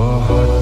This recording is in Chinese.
我和